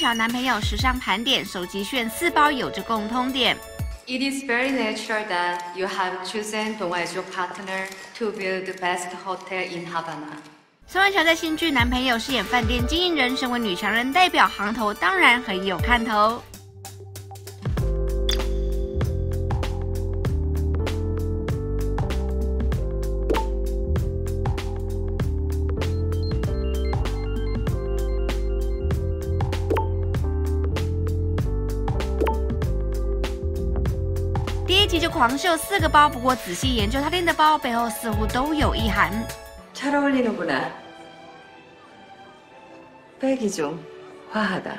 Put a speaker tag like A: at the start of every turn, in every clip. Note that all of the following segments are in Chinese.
A: 乔男朋友时尚盘点，手机炫四包有着共通点。
B: It is very natural that you have chosen Dong as your partner to build the best hotel in Havana.
A: 宋慧乔在新剧《男朋友》饰演饭店经营人，身为女强人代表，行头当然很有看头。第一集就狂秀四个包，不过仔细研究他拎的包背后，似乎都有意涵。
C: 잘어울리는구나백이좀화하다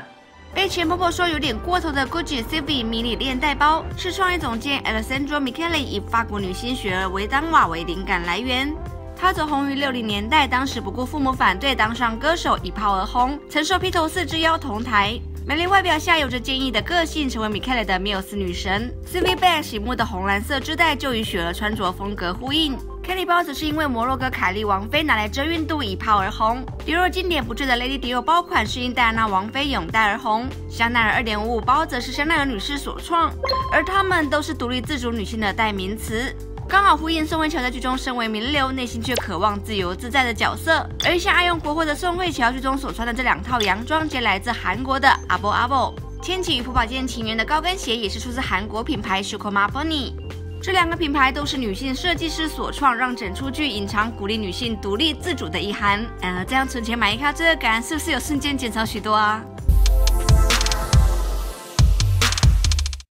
A: 被前婆婆说有点过头的 Gucci CV 迷你链带包，是创意总监 Alessandro Michele 以法国女星雪儿维当瓦为灵感来源。她走红于六零年代，当时不顾父母反对，当上歌手，一炮而红，曾受披头四之邀同台。 美丽外表下有着坚毅的个性，成为米凯莱的缪斯女神。CV bag 醒目的红蓝色织带就与雪儿穿着风格呼应。Kelly 包则是因为摩洛哥凯莉王妃拿来遮孕肚一炮而红。迪奥经典不坠的 Lady Dior 包款是因戴安娜王妃拥戴而红。香奈儿2.55包则是香奈儿女士所创，而她们都是独立自主女性的代名词。刚好呼应宋慧乔在剧中身为名流，内心却渴望自由自在的角色。而一向爱用国货的宋慧乔，剧中所穿的这两套洋装，皆来自韩国的 Abo Abo。牵起与朴宝剑情缘的高跟鞋，也是出自韩国品牌 s h o k o m a p o n i 这两个品牌都是女性设计师所创，让整出剧隐藏鼓励女性独立自主的意涵。呃，这样存钱买一套这个感，是不是有瞬间减少许多啊？